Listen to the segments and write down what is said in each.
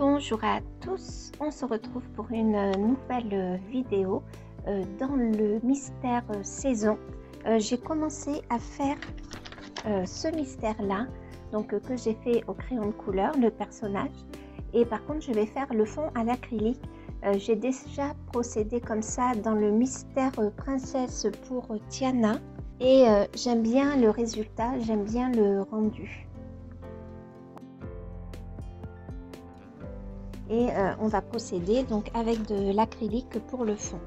Bonjour à tous, on se retrouve pour une nouvelle vidéo euh, dans le mystère saison. Euh, j'ai commencé à faire euh, ce mystère là, donc que j'ai fait au crayon de couleur, le personnage. Et par contre, je vais faire le fond à l'acrylique. j'ai déjà procédé comme ça dans le mystère princesse pour Tiana. Et j'aime bien le résultat, j'aime bien le rendu. Et euh, on va procéder donc avec de l'acrylique pour le fond.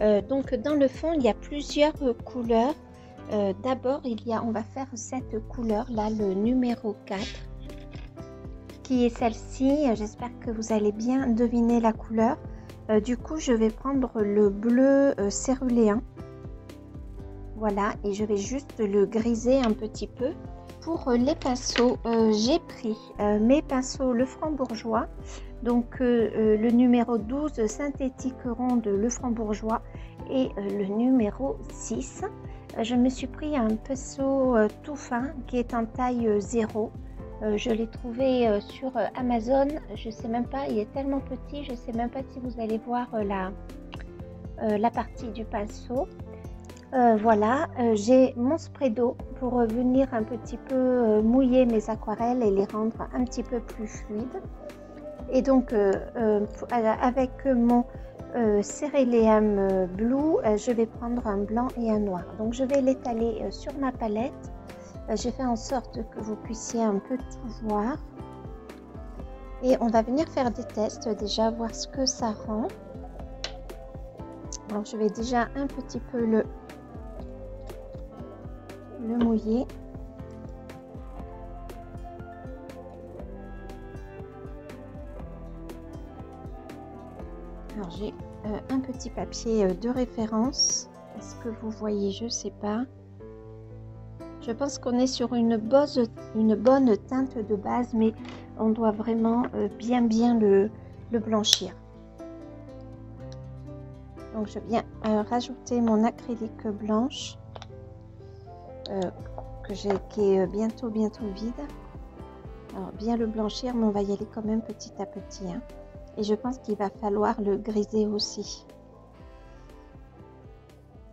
Euh, donc dans le fond il y a plusieurs couleurs. Euh, d'abord il y a, on va faire cette couleur là, le numéro 4 qui est celle-ci. J'espère que vous allez bien deviner la couleur. du coup je vais prendre le bleu céruléen. Voilà et je vais juste le griser un petit peu pour les pinceaux, j'ai pris mes pinceaux le franc-bourgeois donc euh, euh, le numéro 12 synthétique ronde le franc-bourgeois et euh, le numéro 6. Je me suis pris un pinceau tout fin qui est en taille 0. je l'ai trouvé sur Amazon. Je sais même pas, il est tellement petit, je sais même pas si vous allez voir la, la partie du pinceau. voilà, j'ai mon spray d'eau pour venir un petit peu mouiller mes aquarelles et les rendre un petit peu plus fluides. Et donc, euh, euh, avec mon euh, Cerulean Blue, je vais prendre un blanc et un noir. Donc, je vais l'étaler sur ma palette. J'ai fait en sorte que vous puissiez un peu tout voir. Et on va venir faire des tests, déjà voir ce que ça rend. Alors, je vais déjà un petit peu le, le mouiller. J'ai euh, un petit papier euh, de référence. Est-ce que vous voyez? Je ne sais pas. Je pense qu'on est sur une, une, bonne teinte de base, mais on doit vraiment euh, bien bien le, blanchir. Donc je viens rajouter mon acrylique blanche que j'ai qui est bientôt bientôt vide. Alors bien le blanchir, mais on va y aller quand même petit à petit. Hein. Et je pense qu'il va falloir le griser aussi.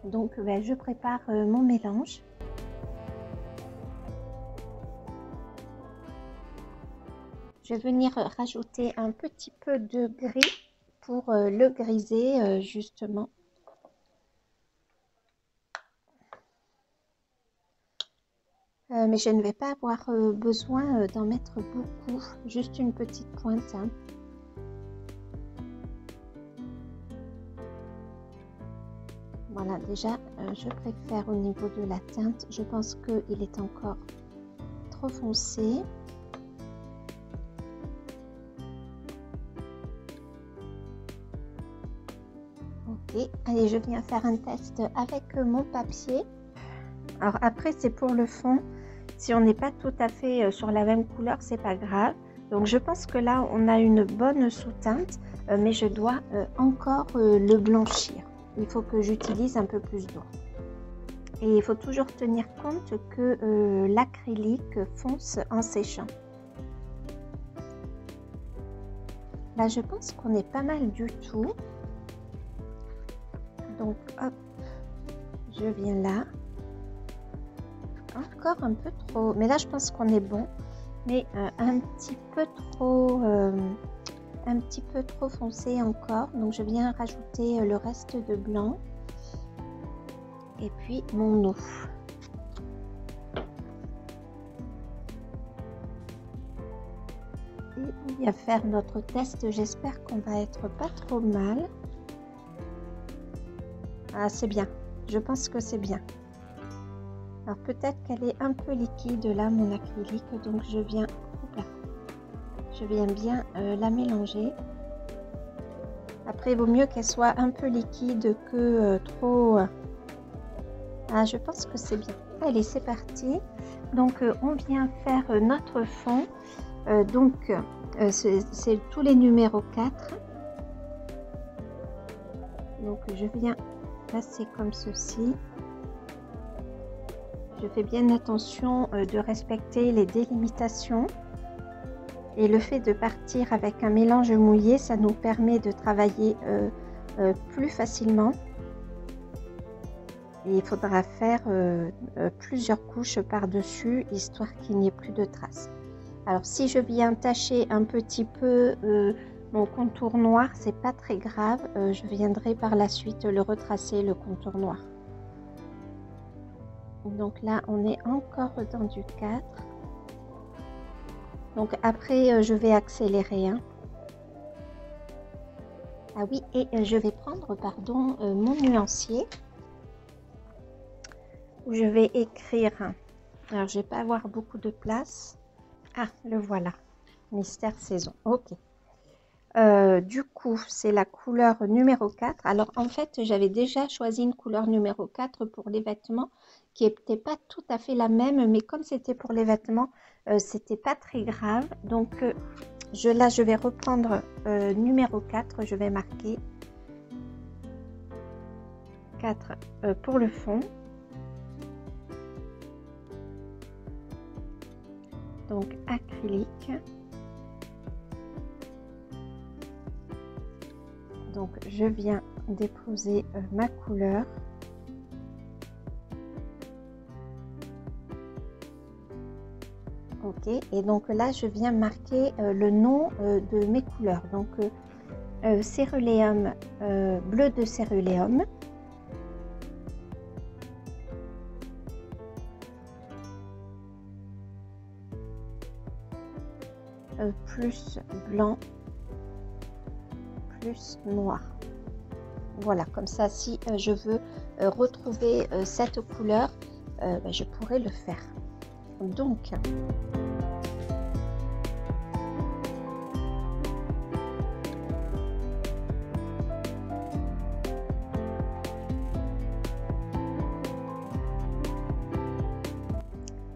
Donc ben, je prépare euh, mon mélange. Je vais venir rajouter un petit peu de gris pour euh, le griser euh, justement. mais je ne vais pas avoir besoin d'en mettre beaucoup, juste une petite pointe. Voilà, déjà, euh, je préfère au niveau de la teinte. Je pense qu'il est encore trop foncé. Ok, allez, je viens faire un test avec mon papier. Alors après, c'est pour le fond. Si on n'est pas tout à fait euh, sur la même couleur, c'est pas grave. Donc je pense que là, on a une bonne sous-teinte, euh, mais je dois encore le blanchir il faut que j'utilise un peu plus d'eau. Et il faut toujours tenir compte que euh, l'acrylique fonce en séchant. Là, je pense qu'on est pas mal du tout. Donc, hop, je viens là. Encore un peu trop. Mais là, je pense qu'on est bon. Mais euh, un petit peu trop... Euh, un petit peu trop foncé encore. Donc je viens rajouter euh, le reste de blanc. Et puis mon eau. Et on va faire notre test. J'espère qu'on va être pas trop mal. Ah, c'est bien. Je pense que c'est bien. Alors peut-être qu'elle est un peu liquide là, mon acrylique. Donc je viens je viens bien euh, la mélanger. Après, il vaut mieux qu'elle soit un peu liquide que euh, trop... Euh, ah, je pense que c'est bien. Allez, c'est parti. Donc, on vient faire notre fond. donc, c'est tous les numéros 4. Donc, je viens passer comme ceci. Je fais bien attention de respecter les délimitations. Et le fait de partir avec un mélange mouillé, ça nous permet de travailler plus facilement. Il faudra faire plusieurs couches par-dessus, histoire qu'il n'y ait plus de traces. Alors si je viens tacher un petit peu mon contour noir, c'est pas très grave. je viendrai par la suite le retracer, le contour noir. Donc là, on est encore dans du 4. Donc après, euh, je vais accélérer. Hein. Ah oui, et euh, je vais prendre, pardon, euh, mon nuancier. Où je vais écrire. Alors, je vais pas avoir beaucoup de place. Ah, le voilà. Mystère saison. Ok. du coup, c'est la couleur numéro 4. Alors, en fait, j'avais déjà choisi une couleur numéro 4 pour les vêtements qui n'était pas tout à fait la même, mais comme c'était pour les vêtements, euh, c'était pas très grave. Donc euh, je, là, je vais reprendre euh, numéro 4, je vais marquer 4 pour le fond. Donc acrylique. Donc je viens déposer ma couleur. Et donc là je viens marquer euh, le nom euh, de mes couleurs. Donc euh, céruléum, bleu de céruléum. plus blanc, plus noir. Voilà, comme ça, si je veux retrouver cette couleur, ben, je pourrais le faire. Donc,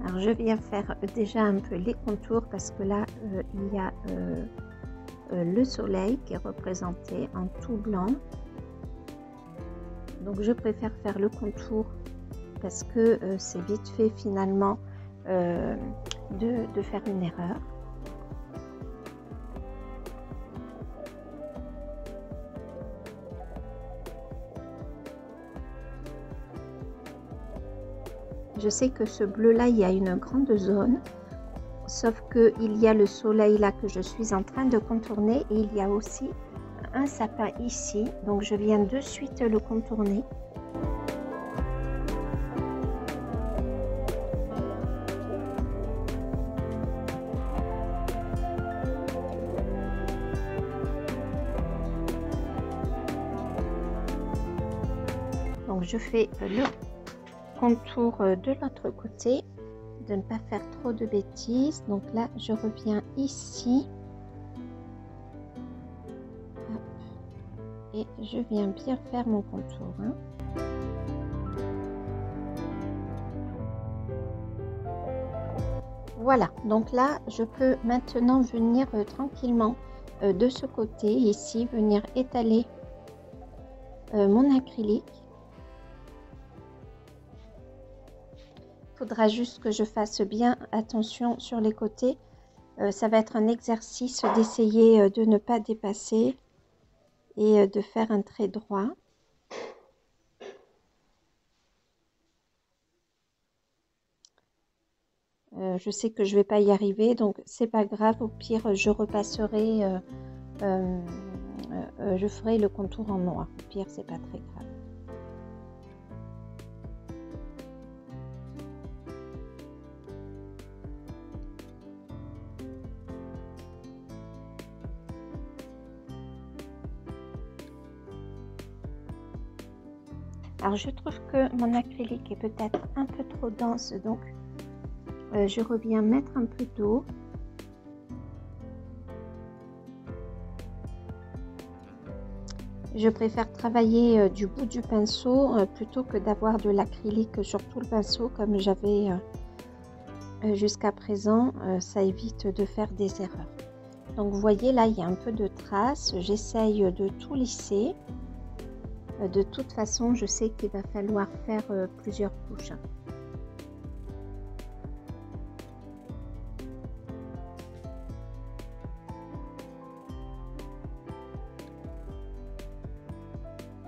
alors je viens faire déjà un peu les contours parce que là euh, il y a euh, euh, le soleil qui est représenté en tout blanc. Donc je préfère faire le contour parce que c'est vite fait finalement euh, de, faire une erreur. Je sais que ce bleu là, il y a une grande zone, sauf que il y a le soleil là que je suis en train de contourner et il y a aussi un sapin ici, donc je viens de suite le contourner. Je fais le contour de l'autre côté de ne pas faire trop de bêtises. Donc là je reviens ici. Et je viens bien faire mon contour hein. voilà. Donc là je peux maintenant venir euh, tranquillement euh, de ce côté ici venir étaler euh, mon acrylique faudra juste que je fasse bien attention sur les côtés. Euh, ça va être un exercice d'essayer euh, de ne pas dépasser et euh, de faire un trait droit. je sais que je vais pas y arriver, donc c'est pas grave. Au pire, je repasserai, je ferai le contour en noir. Au pire, c'est pas très grave. Je trouve que mon acrylique est peut-être un peu trop dense, donc euh, je reviens mettre un peu d'eau. Je préfère travailler euh, du bout du pinceau euh, plutôt que d'avoir de l'acrylique sur tout le pinceau comme j'avais jusqu'à présent. ça évite de faire des erreurs. Donc vous voyez là, il y a un peu de traces. J'essaye de tout lisser. Euh, de toute façon, je sais qu'il va falloir faire euh, plusieurs couches.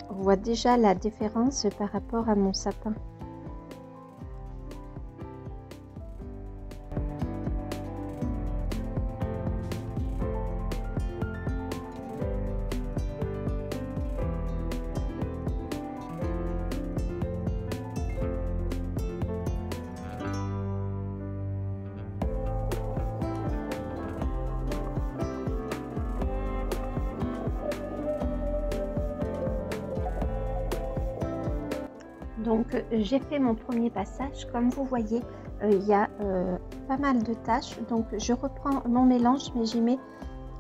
On voit déjà la différence par rapport à mon sapin. Donc j'ai fait mon premier passage. Comme vous voyez, euh, il y a euh, pas mal de tâches. Donc je reprends mon mélange, mais j'y mets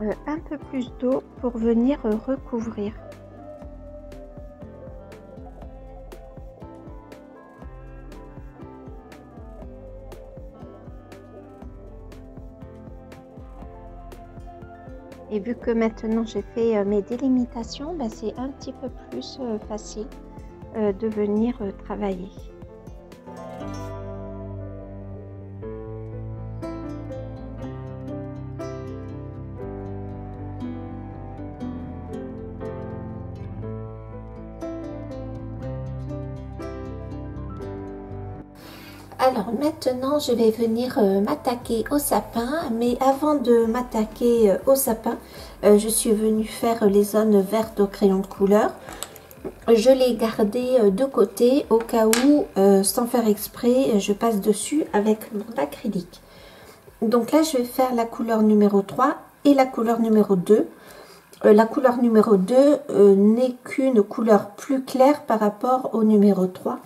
euh, un peu plus d'eau pour venir recouvrir. Et vu que maintenant j'ai fait mes délimitations, ben, c'est un petit peu plus facile. Euh, de venir euh, travailler. Alors maintenant, je vais venir euh, m'attaquer au sapin. Mais avant de m'attaquer au sapin, je suis venue faire les zones vertes au crayon de couleur je l'ai gardé euh, de côté au cas où, euh, sans faire exprès, je passe dessus avec mon acrylique. Donc là, je vais faire la couleur numéro 3 et la couleur numéro 2. Euh, la couleur numéro 2 n'est qu'une couleur plus claire par rapport au numéro 3.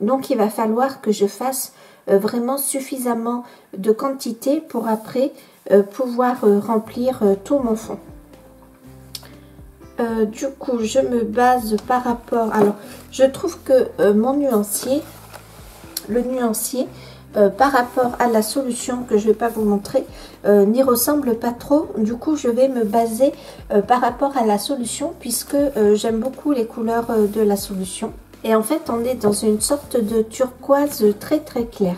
Donc, il va falloir que je fasse vraiment suffisamment de quantité pour après pouvoir remplir tout mon fond. Euh, du coup, je me base par rapport... Alors, je trouve que euh, mon nuancier, le nuancier, euh, par rapport à la solution que je ne vais pas vous montrer, n'y ressemble pas trop. Du coup, je vais me baser par rapport à la solution puisque j'aime beaucoup les couleurs de la solution. Et en fait, on est dans une sorte de turquoise très très clair.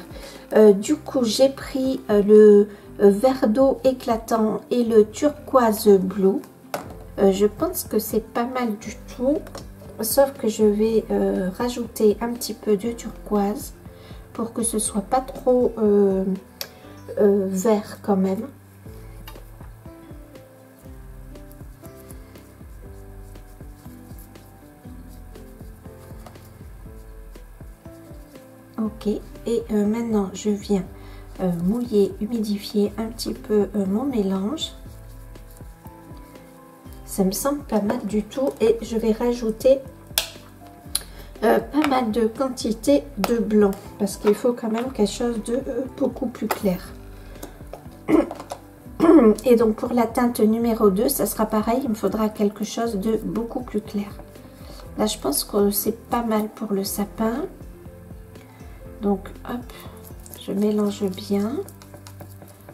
du coup, j'ai pris le vert d'eau éclatant et le turquoise bleu. Euh, je pense que c'est pas mal du tout. Sauf que je vais euh, rajouter un petit peu de turquoise pour que ce soit pas trop euh, vert quand même. Ok, et maintenant je viens mouiller, humidifier un petit peu mon mélange ça me semble pas mal du tout. Et je vais rajouter euh, pas mal de quantité de blanc. Parce qu'il faut quand même quelque chose de euh, beaucoup plus clair. Et donc pour la teinte numéro 2 ça sera pareil. Il me faudra quelque chose de beaucoup plus clair. Là je pense que c'est pas mal pour le sapin. Donc hop je mélange bien.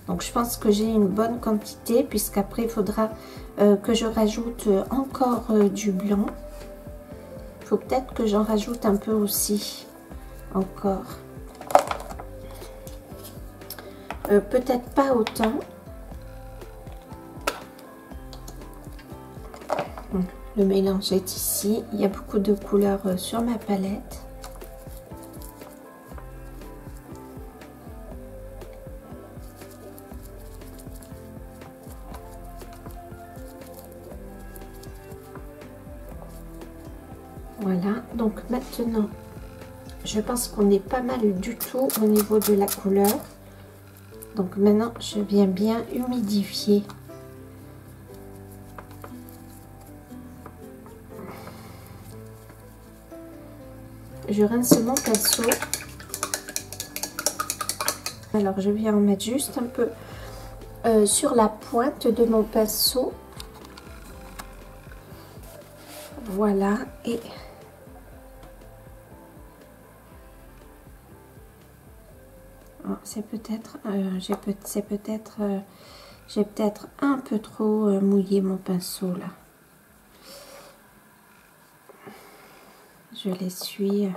Donc je pense que j'ai une bonne quantité puisqu'après il faudra euh, que je rajoute encore euh, du blanc. Il faut peut-être que j'en rajoute un peu aussi. Encore. Euh, peut-être pas autant. Le mélange est ici. Il y a beaucoup de couleurs sur ma palette. Voilà, donc maintenant, je pense qu'on est pas mal du tout au niveau de la couleur. Donc maintenant, je viens bien humidifier. Je rince mon pinceau. Alors, je viens en mettre juste un peu euh, sur la pointe de mon pinceau. Voilà, et c'est peut-être euh, euh, j'ai peut-être un peu trop euh, mouillé mon pinceau là je l'essuie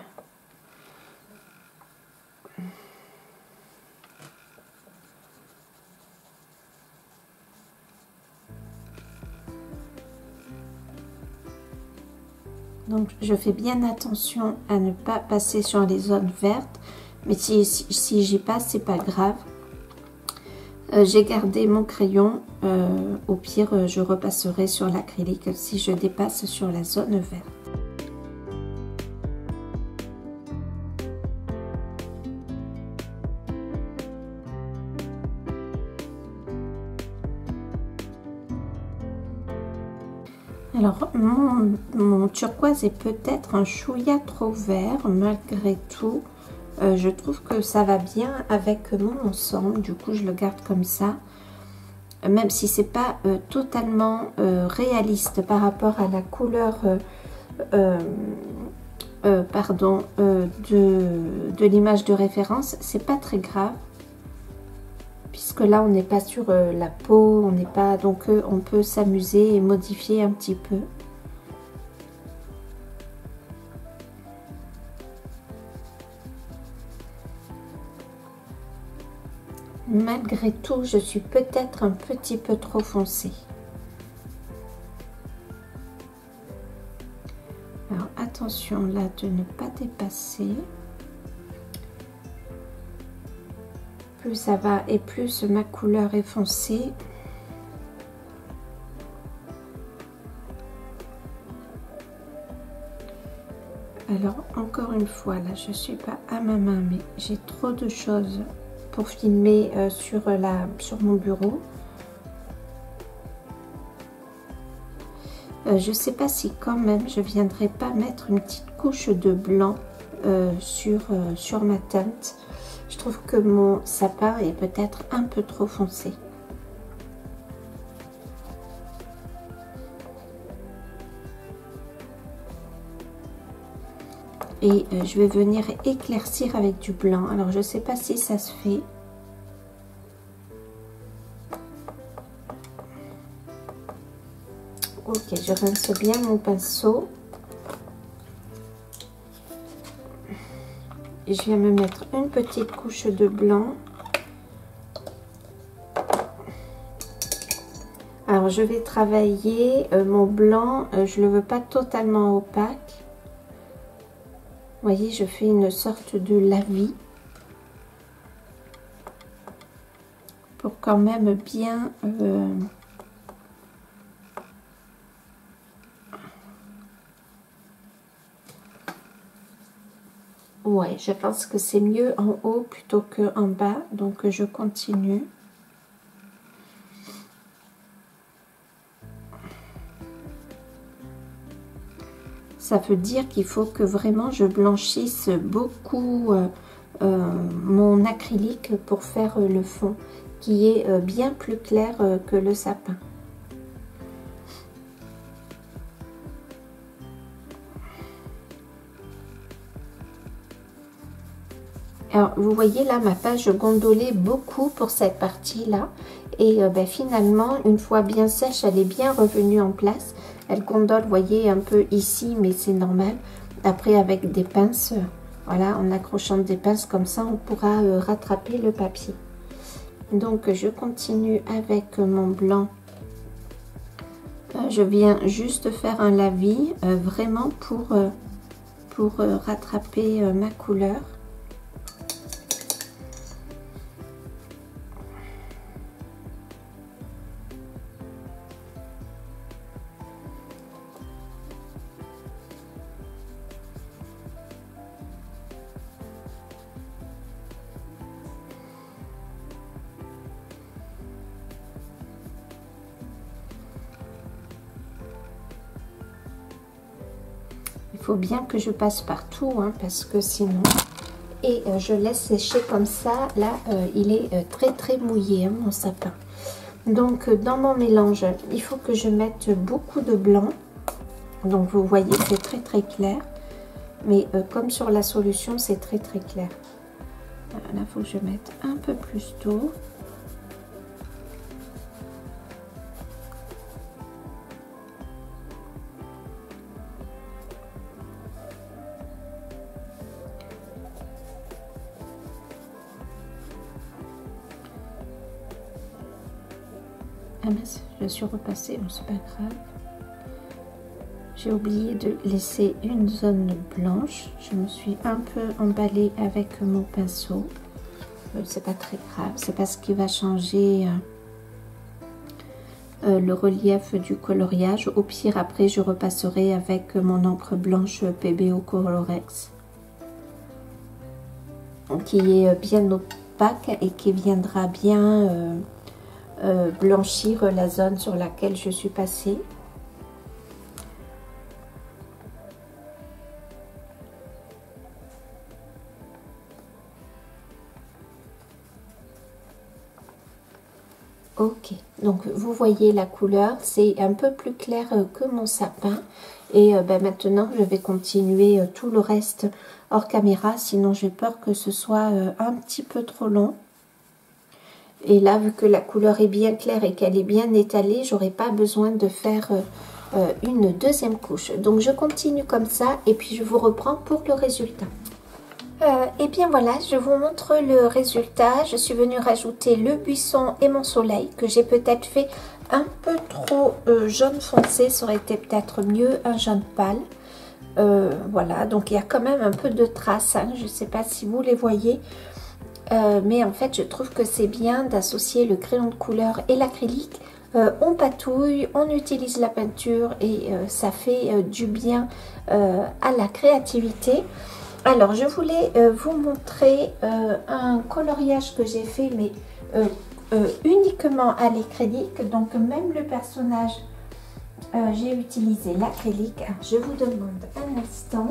Donc je fais bien attention à ne pas passer sur les zones vertes. Mais si, si, j'y passe, c'est pas grave. Euh, j'ai gardé mon crayon. Euh, au pire, je repasserai sur l'acrylique si je dépasse sur la zone verte. Alors, mon, turquoise est peut-être un chouïa trop vert, malgré tout. Euh, je trouve que ça va bien avec mon ensemble, du coup je le garde comme ça. Même si c'est pas euh, totalement euh, réaliste par rapport à la couleur pardon, de, de l'image de référence, c'est pas très grave puisque là on n'est pas sur la peau, on n'est pas donc on peut s'amuser et modifier un petit peu. Malgré tout, je suis peut-être un petit peu trop foncée. Alors attention là de ne pas dépasser. plus ça va et plus ma couleur est foncée. Alors encore une fois, là je suis pas à ma main, mais j'ai trop de choses pour filmer euh, sur, la, sur mon bureau. Euh, je sais pas si quand même je viendrai pas mettre une petite couche de blanc euh, sur, sur ma teinte je trouve que mon sapin est peut-être un peu trop foncé. Et euh, je vais venir éclaircir avec du blanc. Alors, je ne sais pas si ça se fait. Ok, je rince bien mon pinceau. je viens me mettre une petite couche de blanc. Alors je vais travailler euh, mon blanc, euh, je ne le veux pas totalement opaque. Voyez, je fais une sorte de lavis. Pour quand même bien... Euh, Ouais, je pense que c'est mieux en haut plutôt que en bas, donc je continue. Ça veut dire qu'il faut que vraiment je blanchisse beaucoup euh, euh, mon acrylique pour faire le fond, qui est euh, bien plus clair que le sapin. Alors, vous voyez là, ma page gondolait beaucoup pour cette partie-là. Et euh, ben, finalement, une fois bien sèche, elle est bien revenue en place. Elle gondole, vous voyez, un peu ici, mais c'est normal. Après, avec des pinces, euh, voilà, en accrochant des pinces comme ça, on pourra euh, rattraper le papier. Donc, je continue avec mon blanc. je viens juste faire un lavis, vraiment pour, pour rattraper ma couleur. Bien que je passe partout, hein, parce que sinon... Et euh, je laisse sécher comme ça. Là, euh, il est euh, très très mouillé, hein, mon sapin. Donc, dans mon mélange, il faut que je mette beaucoup de blanc. Donc, vous voyez, c'est très très clair. Mais comme sur la solution, c'est très très clair. Là, il faut que je mette un peu plus d'eau. Je suis repassée, c'est pas grave. j'ai oublié de laisser une zone blanche. Je me suis un peu emballée avec mon pinceau. Euh, c'est pas très grave, c'est parce qu'il va changer euh, euh, le relief du coloriage. Au pire, après, je repasserai avec mon encre blanche PBO Colorex qui est bien opaque et qui viendra bien blanchir la zone sur laquelle je suis passée. Ok, donc vous voyez la couleur, c'est un peu plus clair euh, que mon sapin. Et euh, ben, maintenant, je vais continuer euh, tout le reste hors caméra, sinon j'ai peur que ce soit un petit peu trop long. Et là, vu que la couleur est bien claire et qu'elle est bien étalée, j'aurai pas besoin de faire une deuxième couche. Donc je continue comme ça et puis je vous reprends pour le résultat. et euh, eh bien voilà, je vous montre le résultat. Je suis venue rajouter le buisson et mon soleil que j'ai peut-être fait un peu trop euh, jaune foncé. Ça aurait été peut-être mieux un jaune pâle. Euh, voilà, donc il y a quand même un peu de traces. Hein. Je ne sais pas si vous les voyez. Mais en fait, je trouve que c'est bien d'associer le crayon de couleur et l'acrylique. on patouille, on utilise la peinture et ça fait du bien à la créativité. Alors, je voulais euh, vous montrer euh, un coloriage que j'ai fait, mais euh, uniquement à l'acrylique. Donc, même le personnage, j'ai utilisé l'acrylique. Je vous demande un instant.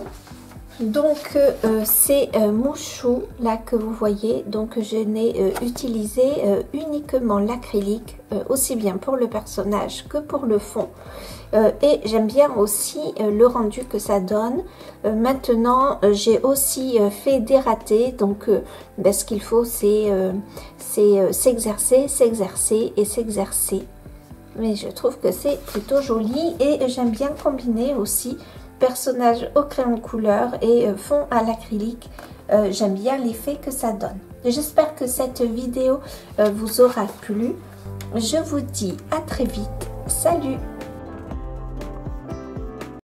Donc, c'est Mouchou, là, que vous voyez. Donc, je n'ai utilisé uniquement l'acrylique, aussi bien pour le personnage que pour le fond. Euh, et j'aime bien aussi euh, le rendu que ça donne. Euh, maintenant, j'ai aussi fait des ratés. Donc, ben, ce qu'il faut, c'est s'exercer, s'exercer et s'exercer. Mais je trouve que c'est plutôt joli. Et j'aime bien combiner aussi personnage au crayon couleur et fond à l'acrylique. j'aime bien l'effet que ça donne. J'espère que cette vidéo vous aura plu. Je vous dis à très vite. Salut